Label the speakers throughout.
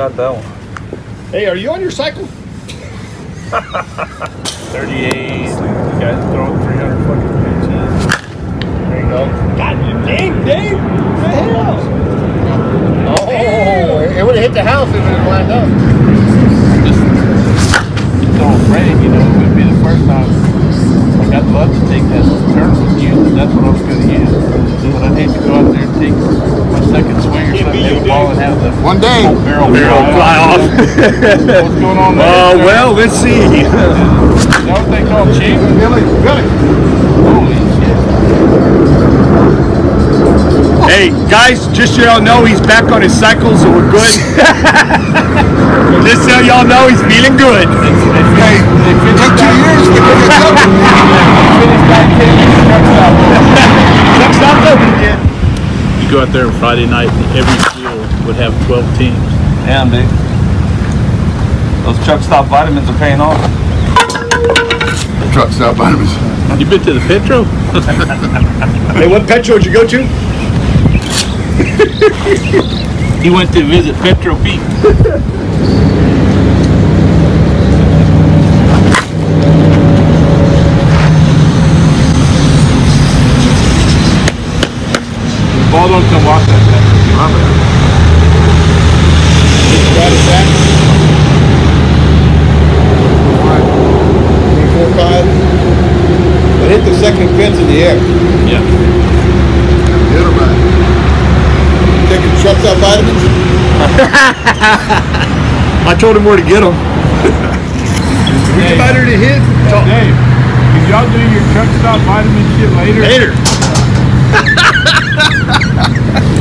Speaker 1: got that one.
Speaker 2: Hey, are you on your cycle?
Speaker 1: 38. You guys throw 300 fucking pitches.
Speaker 2: There you go. God dang, Dave! What the hell? Oh, oh, oh, oh it would have hit the house if it was lined up.
Speaker 1: Just throw a break, you know, it would be the first time. Like, I'd love to take that turn with you, but that's what I was going to use. But I'd hate to go out there and take my second swing or something, hit a ball and have the
Speaker 2: One day.
Speaker 1: barrel,
Speaker 3: Barrel fly off.
Speaker 1: What's going on there?
Speaker 3: Uh,
Speaker 1: sir?
Speaker 3: well, let's see.
Speaker 1: Is that what they call cheap?
Speaker 2: Billy, Billy.
Speaker 1: Holy shit.
Speaker 3: Hey, guys, just so y'all know, he's back on his cycle, so we're good. just so y'all know, he's feeling good.
Speaker 2: Hey, it took two years to get it up.
Speaker 3: Truck stop open again.
Speaker 4: You go out there on Friday night, and every field would have 12 teams.
Speaker 1: Damn, dude. Those truck stop vitamins are paying off.
Speaker 2: Truck stop vitamins.
Speaker 4: You been to the Petro?
Speaker 3: Hey, what Petro did you go to?
Speaker 4: He went to visit Petro Pete.
Speaker 1: Ball don't come off that
Speaker 2: Got it back. Three, four, five. It hit the second fence in the air.
Speaker 4: Yeah.
Speaker 2: Hit him right. Taking truck stop vitamins?
Speaker 3: I told him where to get them.
Speaker 1: Hey,
Speaker 3: Better to hit.
Speaker 1: Dave, can y'all do your truck stop vitamin shit later?
Speaker 3: Later.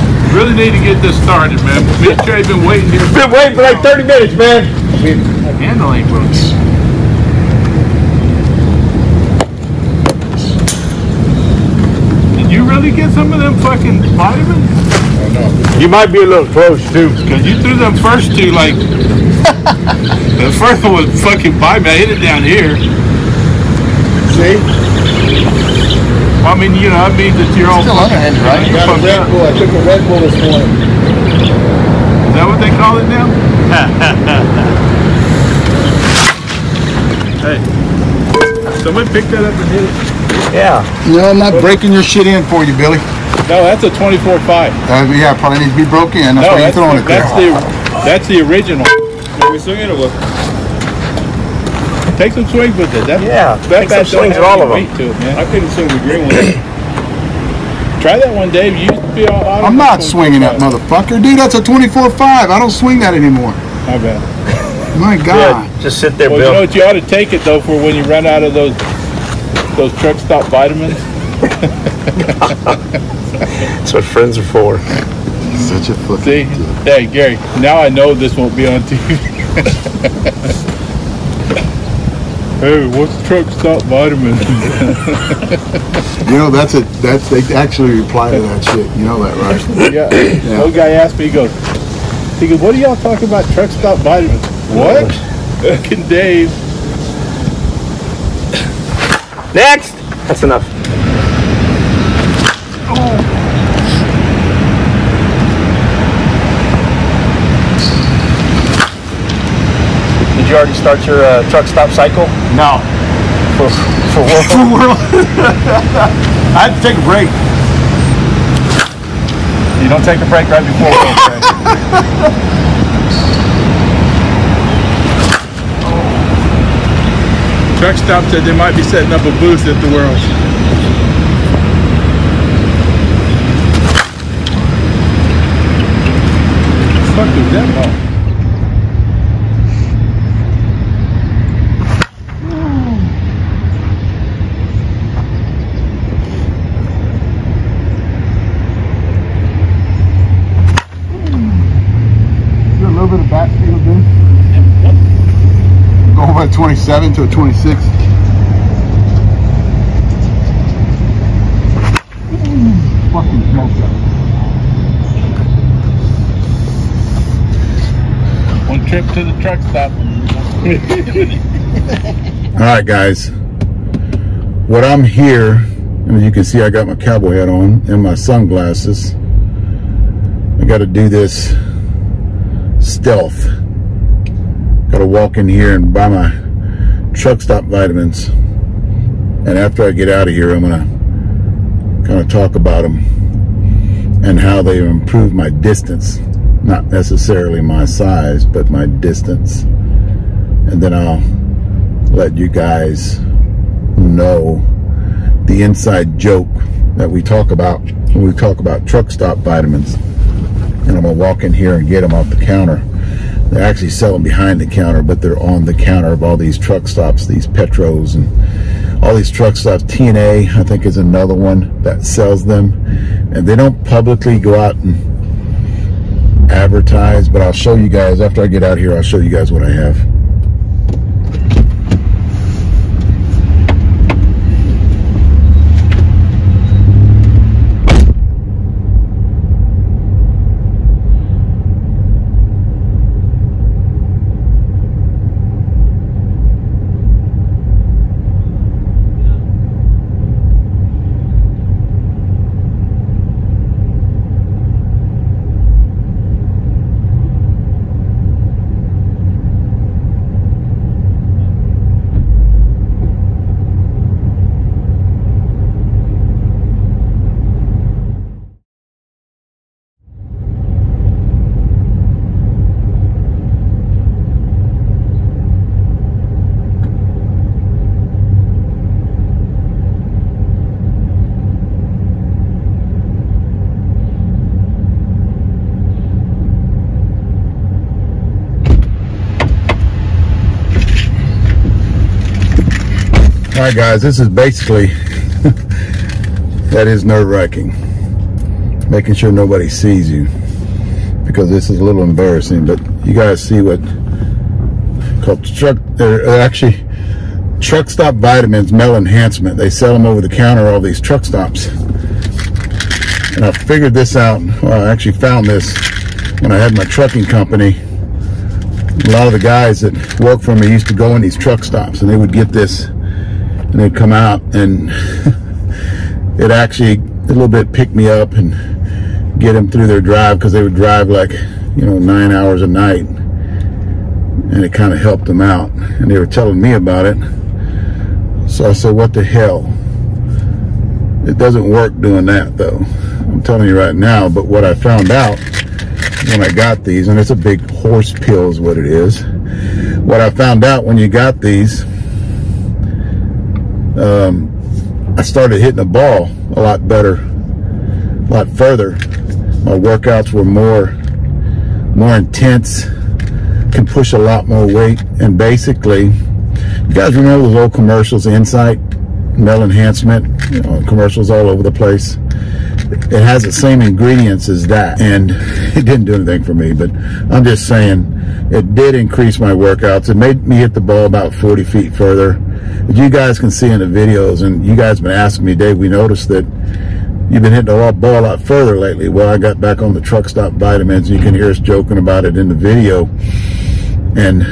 Speaker 1: Really need to get this started, man. And Trey been waiting here.
Speaker 3: Been waiting for like 30 minutes, man.
Speaker 1: Handle ain't broken. Did you really get some of them fucking vitamins?
Speaker 3: You might be a little close, too.
Speaker 1: Cause you threw them first two like the first one was fucking by me. I hit it down here.
Speaker 2: See?
Speaker 1: I mean, you know, that means that you're all
Speaker 2: Still underhanded, right?
Speaker 1: You're
Speaker 2: Got a Red. Bull. I took a Red Bull this morning.
Speaker 1: Is that what they call it now?
Speaker 4: Hey, someone pick that up and hit it.
Speaker 3: Yeah.
Speaker 2: No, I'm not breaking your shit in for you, Billy.
Speaker 1: No, that's a 24.5.
Speaker 2: Uh, yeah, probably needs to be broken in. That's
Speaker 1: No,
Speaker 2: why you're throwing
Speaker 1: the,
Speaker 2: it there.
Speaker 1: that's the that's the original.
Speaker 4: Are we swinging or what?
Speaker 1: Take some swings with it. That,
Speaker 3: Yeah,
Speaker 1: that
Speaker 3: take some swings
Speaker 1: have
Speaker 3: at all
Speaker 1: any
Speaker 3: of them.
Speaker 1: To it, man.
Speaker 4: I couldn't swing the green one.
Speaker 1: Try that one, Dave. You used to be all. all
Speaker 2: I'm not swinging that motherfucker. Dude, that's a 24-5. I don't swing that anymore.
Speaker 1: My bad.
Speaker 2: My God.
Speaker 3: Yeah, just sit there,
Speaker 1: Well, you know what? You ought to take it though for when you run out of those those truck stop vitamins.
Speaker 3: That's what friends are for.
Speaker 2: Such a fucking...
Speaker 1: See, hey Gary. Now I know this won't be on TV. hey, what's truck stop vitamins?
Speaker 2: You know, that's a... That's... They actually reply to that shit. You know that, right?
Speaker 1: yeah. One guy asked me. He goes, he goes, what are y'all talking about? Truck stop vitamins? What? Fucking Dave.
Speaker 3: Next. That's enough. You already start your uh, truck stop cycle
Speaker 2: No.
Speaker 3: for for work?
Speaker 2: For world. I had to take a break.
Speaker 1: You don't take a break right before work. right? Truck stop said they might be setting up a booth at the Worlds. Fuck is that ball?
Speaker 2: Is there a little bit of bat speed dude? Go from a 27 to a 26. Fucking joke.
Speaker 1: One trip to the truck stop.
Speaker 2: All right, guys. What I'm here, and as you can see, I got my cowboy hat on and my sunglasses. I got to do this stealth. Gotta walk in here and buy my truck stop vitamins. And after I get out of here, I'm gonna kind of talk about them and how they improve my distance. Not necessarily my size, but my distance. And then I'll let you guys know the inside joke that we talk about when we talk about truck stop vitamins. And I'm gonna walk in here and get them off the counter. They actually sell them behind the counter, but they're on the counter of all these truck stops, these Petros and all these truck stops. TNA, I think, is another one that sells them. And they don't publicly go out and advertise, but I'll show you guys after I get out here, I'll show you guys what I have. All right, guys, this is basically, that is nerve wracking. Making sure nobody sees you because this is a little embarrassing, but you guys see what called truck, they're actually truck stop vitamins, mel enhancement. They sell them over the counter, all these truck stops. And I figured this out, well, I actually found this when I had my trucking company. A lot of the guys that work for me used to go in these truck stops and they would get this and they'd come out and it actually a little bit pick me up and get them through their drive because they would drive like you know nine hours a night. And it kind of helped them out. And they were telling me about it. So I said what the hell? It doesn't work doing that though. I'm telling you right now but what I found out when I got these and it's a big horse pill is what it is. What I found out when you got these um, I started hitting the ball a lot better, a lot further. My workouts were more, more intense, can push a lot more weight. And basically, you guys remember those old commercials, Enzyte, Mel Enhancement, you know, commercials all over the place. It has the same ingredients as that. And it didn't do anything for me, but I'm just saying it did increase my workouts. It made me hit the ball about 40 feet further. You guys can see in the videos, and you guys been asking me, Dave, we noticed that you've been hitting the ball a lot further lately. Well, I got back on the truck stop vitamins. You can hear us joking about it in the video. And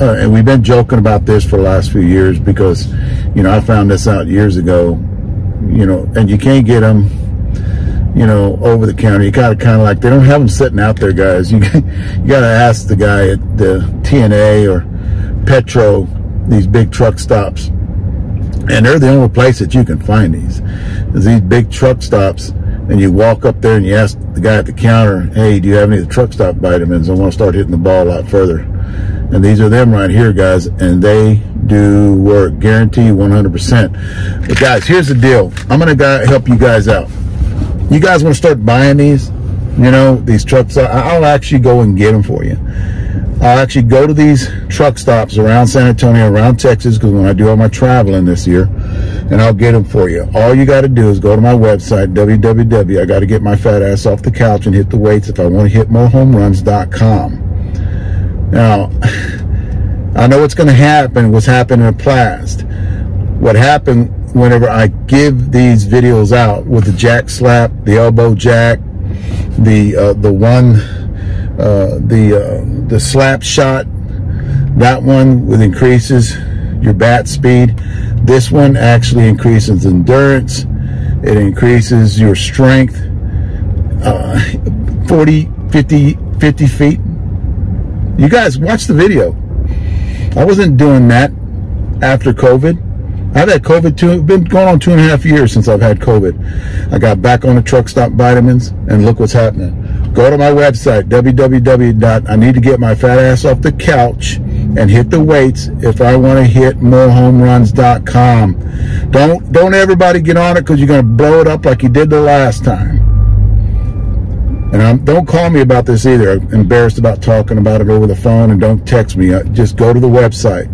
Speaker 2: uh, and we've been joking about this for the last few years because, you know, I found this out years ago, you know, and you can't get them you know, over the counter. You gotta kind of like, they don't have them sitting out there, guys. You, you gotta ask the guy at the TNA or Petro, these big truck stops. And they're the only place that you can find these. Is these big truck stops, and you walk up there and you ask the guy at the counter, hey, do you have any of the truck stop vitamins? I want to start hitting the ball a lot further. And these are them right here, guys, and they do work, guarantee 100%. But guys, here's the deal. I'm gonna help you guys out you guys want to start buying these, you know, these trucks, I'll actually go and get them for you. I'll actually go to these truck stops around San Antonio, around Texas, because when I do all my traveling this year, and I'll get them for you. All you got to do is go to my website, www. I got to get my fat ass off the couch and hit the weights if I want to hit more home runs.com. Now, I know what's going to happen, what's happened in the past. What happened whenever I give these videos out with the jack slap, the elbow jack, the uh, the one, uh, the uh, the slap shot, that one with increases your bat speed. This one actually increases endurance. It increases your strength. Uh, 40, 50, 50 feet You guys watch the video. I wasn't doing that after COVID. I've had COVID two, been going on two and a half years since I've had COVID. I got back on the truck stop vitamins and look what's happening. Go to my website, www. I need to get my fat ass off the couch and hit the weights if I want to hit morehomeruns.com. Don't, don't everybody get on it because you're going to blow it up like you did the last time. And I'm, don't call me about this either. I'm embarrassed about talking about it over the phone and don't text me. Uh, just go to the website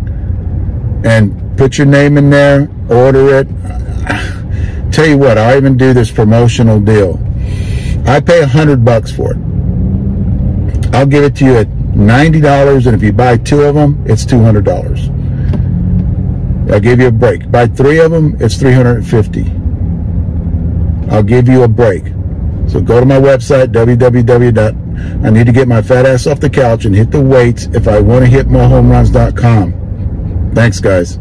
Speaker 2: and put your name in there, order it. Tell you what, I'll even do this promotional deal. I pay a hundred bucks for it. I'll give it to you at ninety dollars, and if you buy two of them, it's two hundred dollars. I'll give you a break. Buy three of them, it's three hundred and fifty. I'll give you a break. So go to my website, www. I need to get my fat ass off the couch and hit the weights if I want to hit my morehomeruns.com. Thanks, guys.